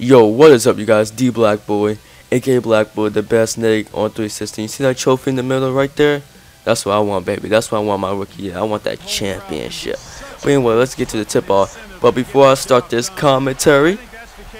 Yo, what is up, you guys? D Black Boy, aka Black Boy, the best nigga on 316. You see that trophy in the middle right there? That's what I want, baby. That's what I want my rookie year. I want that championship. But anyway, let's get to the tip off. But before I start this commentary,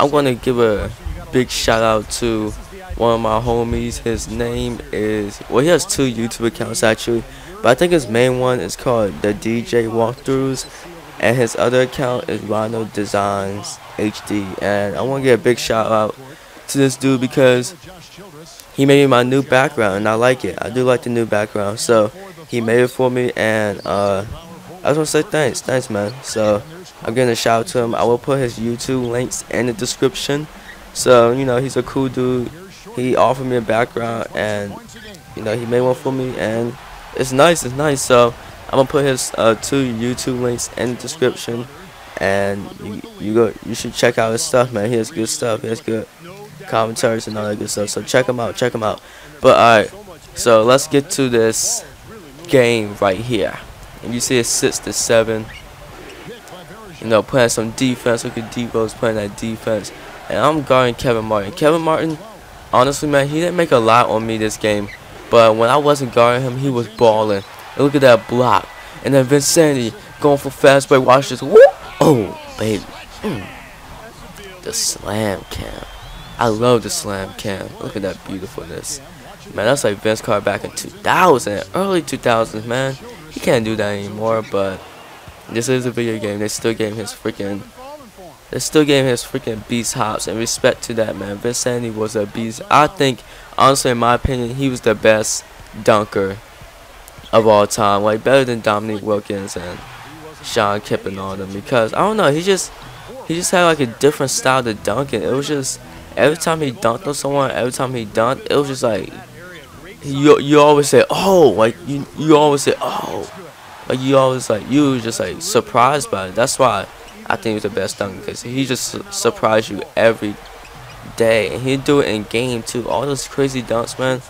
I'm gonna give a big shout out to one of my homies. His name is well, he has two YouTube accounts actually, but I think his main one is called the DJ Walkthroughs, and his other account is Rhino Designs HD. And I want to get a big shout out to this dude because he made me my new background, and I like it. I do like the new background, so he made it for me, and uh, I just want to say thanks, thanks, man. So I'm gonna shout out to him. I will put his YouTube links in the description. So you know he's a cool dude. He offered me a background, and you know he made one for me, and it's nice. It's nice. So I'm gonna put his uh, two YouTube links in the description, and you, you go. You should check out his stuff, man. He has good stuff. He has good commentaries and all that good stuff. So check him out. Check him out. But alright, so let's get to this game right here. And you see it's six to seven. You know, playing some defense. Look at Devo's playing that defense. And I'm guarding Kevin Martin. Kevin Martin, honestly, man, he didn't make a lot on me this game. But when I wasn't guarding him, he was balling. Look at that block. And then Vincenzi going for fast break. Watch this. Oh, baby. Mm. The slam cam. I love the slam cam. Look at that beautifulness. Man, that's like Vince Carter back in 2000, early 2000s, man. He can't do that anymore, but this is a video game. They still gave him his freaking, they still gave him his freaking beast hops and respect to that man. Vincenzi was a beast. I think, honestly, in my opinion, he was the best dunker of all time. Like better than Dominique Wilkins and Shawn Kemp and all them because I don't know. He just, he just had like a different style to dunking. It was just every time he dunked on someone, every time he dunked, it was just like you you always say oh like you you always say oh like you always like you just like surprised by it. That's why I think he's the best dunker because he just su surprised you every day and he'd do it in game too. All those crazy dunks, man,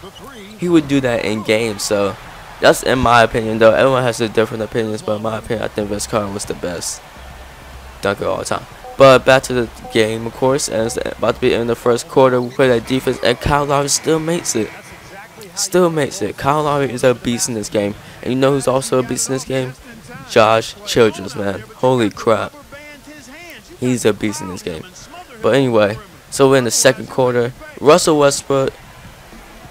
he would do that in game. So that's in my opinion though. Everyone has their different opinions, but in my opinion, I think Vince Carter was the best dunker all the time. But back to the game, of course, and it's about to be in the first quarter. We play that defense, and Kyle Lowry still makes it. Still makes it. Kyle Lowry is a beast in this game. And you know who's also a beast in this game? Josh Childress, man. Holy crap. He's a beast in this game. But anyway, so we're in the second quarter. Russell Westbrook,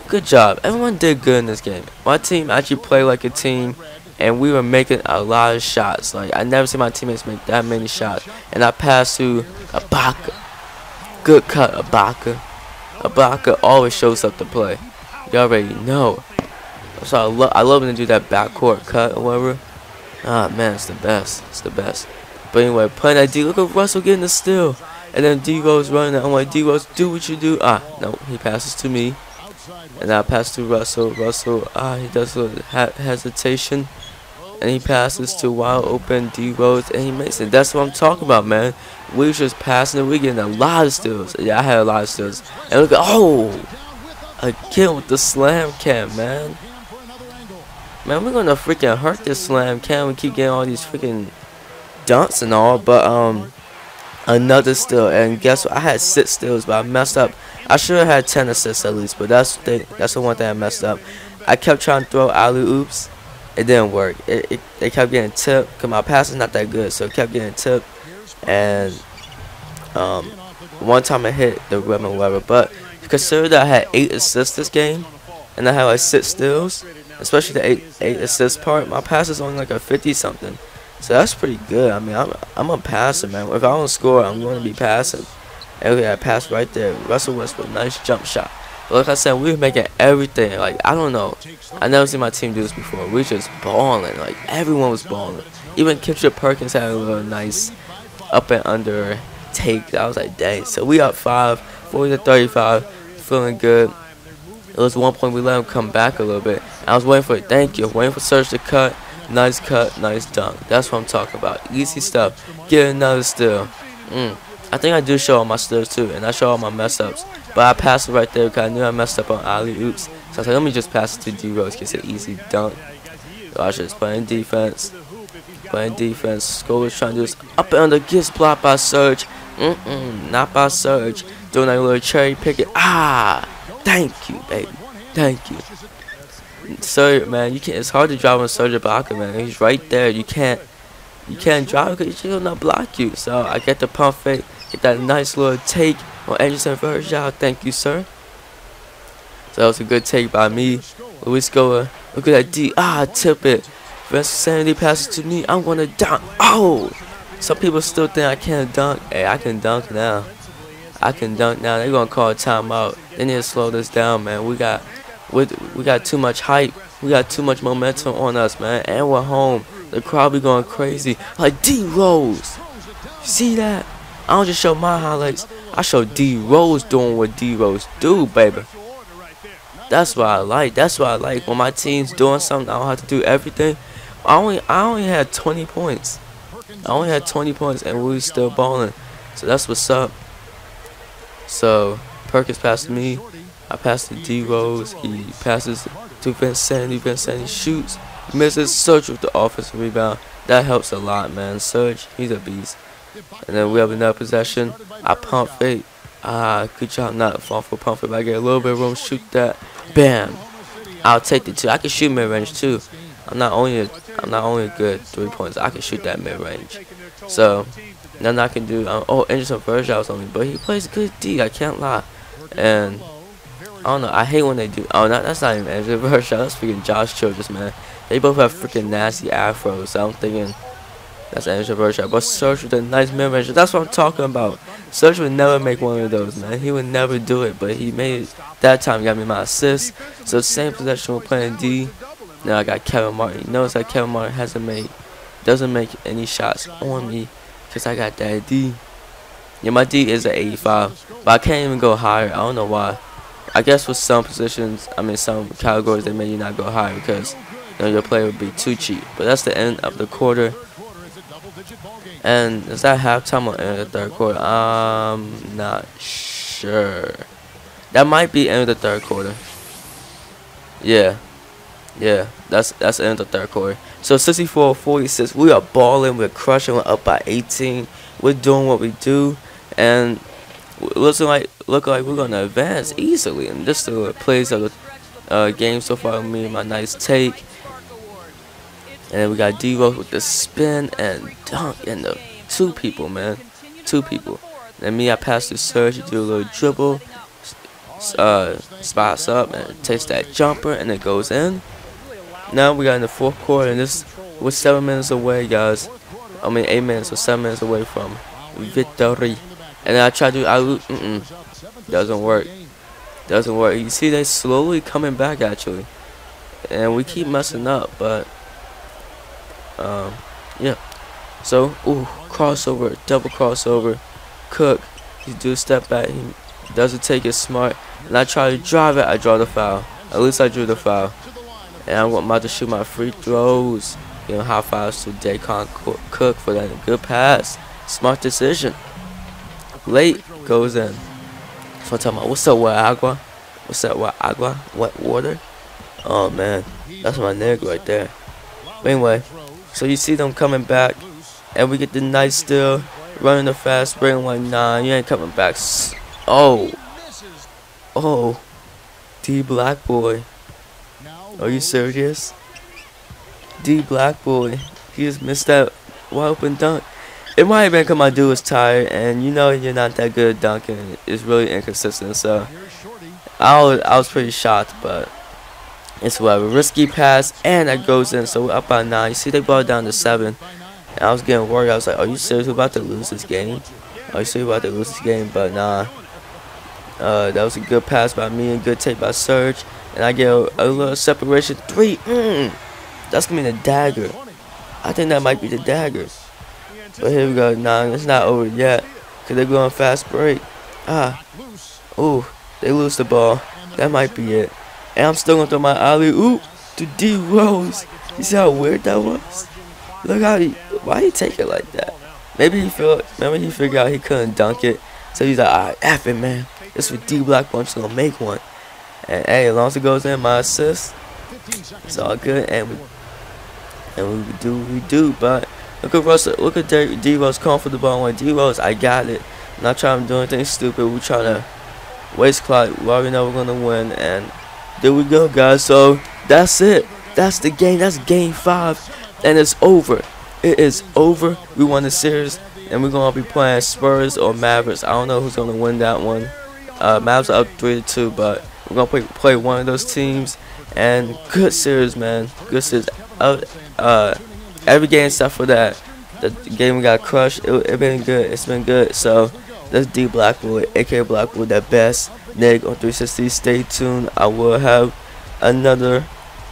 good job. Everyone did good in this game. My team actually played like a team and we were making a lot of shots. Like I never seen my teammates make that many shots. And I passed to Ibaka. Good cut, Ibaka. Ibaka always shows up to play. You already know. So I love I love when they do that backcourt cut or whatever. Ah man, it's the best. It's the best. But anyway, playing that D. Look at Russell getting the steal. And then D Rose running. I'm like D Rose, do what you do. Ah, no, he passes to me. And I pass to Russell. Russell, ah, he does a ha hesitation and he passes to wide open D Rose and he makes it. That's what I'm talking about, man. We was just passing it. We getting a lot of steals. Yeah, I had a lot of steals. And look at oh, again with the slam cam, man. Man, we're gonna freaking hurt this slam cam. We keep getting all these freaking dunks and all, but um, another steal. And guess what? I had six steals, but I messed up. I should have had 10 assists at least, but that's the that's the one thing I messed up. I kept trying to throw alley oops it didn't work. It, it, they kept getting tipped because my pass is not that good, so it kept getting tipped. And um, one time I hit the rim or whatever, but consider that I had eight assists this game, and I had like six steals, especially the eight eight assist part. My pass is only like a 50 something, so that's pretty good. I mean, I'm I'm a passer, man. If I don't score, I'm going to be passing. And okay, I passed right there. Russell Westbrook, nice jump shot. But like I said, we were making everything. Like, I don't know. I never seen my team do this before. We just balling. Like, everyone was balling. Even Kendrick Perkins had a little nice up and under take. I was like, dang. So we up 5, 40 to 35. Feeling good. It was one point we let him come back a little bit. I was waiting for it. Thank you. Waiting for Serge to cut. Nice cut, nice dunk. That's what I'm talking about. Easy stuff. Get another steal. Mm. I think I do show all my steals too, and I show all my mess ups. But I passed it right there because I knew I messed up on alley oops. So I was like, let me just pass it to D Rose, get an easy dunk. Watch this, playing defense. Playing defense. School is trying to do this up and under, gets blocked by Serge. Mm-mm, not by Serge. Doing that little cherry picket. Ah, thank you, baby. Thank you. Serge, man, you can't. It's hard to drive on Serge Ibaka, man. He's right there. You can't. You can't drive because he gonna block you. So I get the pump fake, get that nice little take on Anderson Varejao. Thank you, sir. So that was a good take by me. Luis Scola. Look at that D. Ah, tip it. Vince Sanity passes to me. I'm gonna dunk. Oh! Some people still think I can't dunk. Hey, I can dunk now. I can dunk now. They're gonna call a timeout. They need to slow this down, man. We got we, we got too much hype. We got too much momentum on us, man. And we're home. The crowd be going crazy. Like D Rose. See that? I don't just show my highlights. I show D Rose doing what D Rose do, baby. That's what I like. That's what I like. When my team's doing something, I don't have to do everything. I only I only had 20 points. I only had 20 points and we still balling. So that's what's up. So Perkins passed me. I passed to D Rose. He passes to Vincent. Vincent shoots. Misses Serge with the offensive rebound. That helps a lot, man. Serge, he's a beast. And then we have another possession. I pump fake. Ah, good job not fall for pump fake. I get a little bit of room, shoot that. Bam. I'll take the two. I can shoot mid range too. I'm not only a, I'm not only good three points. I can shoot that mid range. So nothing I can do. Um, oh, Anderson first shots on me, but he plays good D. I can't lie. And I don't know. I hate when they do. Oh, not, that's not even Anderson first. That's freaking Josh Childress, man. They both have freaking nasty afros. So I'm thinking that's first shot. But Serge with a nice mid range. That's what I'm talking about. Serge would never make one of those, man. He would never do it, but he made it. That time, got me my assist. So same possession we're playing D. Now I got Kevin Martin. Notice that Kevin Martin hasn't made, doesn't make any shots on me, cause I got that D. Yeah, my D is an 85, but I can't even go higher. I don't know why. I guess with some positions, I mean some categories, they may you not go higher because you know, your player would be too cheap. But that's the end of the quarter. And is that halftime or end of the third quarter? I'm not sure. That might be end of the third quarter. Yeah. Yeah, that's that's the end of the third quarter. So 64-46, we are balling, we're crushing, we're up by 18. We're doing what we do, and looking like look like we're gonna advance easily. And just the plays of the uh, game so far, me and my nice take. And then we got D with the spin and dunk and the two people, man. Two people. And me, I pass to Serge, do a little dribble, uh, spots up and takes that jumper and it goes in. Now we got in the fourth quarter and this was seven minutes away, guys. I mean eight minutes or seven minutes away from victory. And I try to, I mm -mm, doesn't work. Doesn't work. You see, they slowly coming back actually, and we keep messing up, but um, yeah. So, ooh, crossover, double crossover. Cook, he do a step back. He doesn't take it smart. And I try to drive it. I draw the foul. At least I drew the foul. And I'm about to shoot my free throws. You know, high fives to Daequan Cook for that good pass. Smart decision. Late goes in. So I'm talking about, what's up, with agua? What's up, with agua? Wet water? Oh, man. That's my nigga right there. But anyway, so you see them coming back, and we get the nice steal, running the fast break. like, nah, you ain't coming back. Oh, oh, D Black Boy. Are you serious? D Black Boy. He just missed that wide open dunk. It might have been because my dude was tired, and you know you're not that good at dunking. It's really inconsistent, so I was, I was pretty shocked, but it's whatever. Risky pass, and that goes in. So we're up by nine. You see, they brought it down to seven. And I was getting worried. I was like, "Are you serious? We're about to lose this game? Are you serious about to lose this game?" But nah. Uh, that was a good pass by me and good take by Serge. And I get a, a little separation three. Mm, that's gonna be the dagger. I think that might be the dagger. But here we go. Nah, it's not over yet. Cause they're going fast break. Ah. Ooh, they lose the ball. That might be it. And I'm still gonna throw my alley oop to D Rose. You see how weird that was? Look how he why he take it like that? Maybe he feel maybe he figured out he couldn't dunk it. So he's like, alright, F it man. This with D Black Bunch gonna make one. And hey, as long as it goes in my assist, it's all good and we and we do we do, but look at Russell look at D, Rose calling for the ball like D Rose, I got it. Not trying to do anything stupid. We trying to waste clock. We already know we're gonna win, and there we go, guys. So that's it. That's the game. That's game five, and it's over. It is over. We won the series, and we're gonna be playing Spurs or Mavericks. I don't know who's gonna win that one. Uh, Mavs are up three to two, but we're gonna play, play one of those teams. And good series, man. Good series. Uh, uh, every game except for that, the game we got crushed. It, it been good. It's been good. So that's D Black Boy, aka Blackwood, the best nigga on 360. Stay tuned. I will have another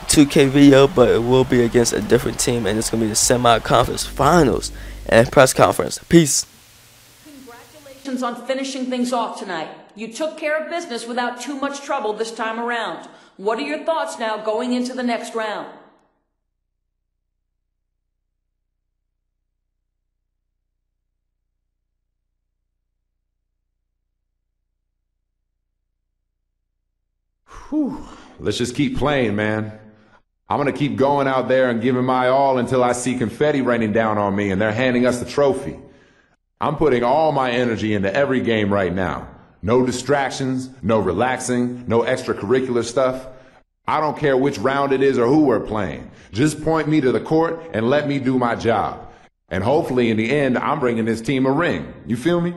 2K video, but it will be against a different team, and it's gonna be the semi-conference finals and press conference. Peace. Congratulations on finishing things off tonight. You took care of business without too much trouble this time around. What are your thoughts now going into the next round? Whew. Let's just keep playing, man. I'm to keep going out there and giving my all until I see confetti raining down on me and they're handing us the trophy. I'm putting all my energy into every game right now. No distractions, no relaxing, no extracurricular stuff. I don't care which round it is or who we're playing. Just point me to the court and let me do my job. And hopefully in the end, I'm bringing this team a ring. You feel me?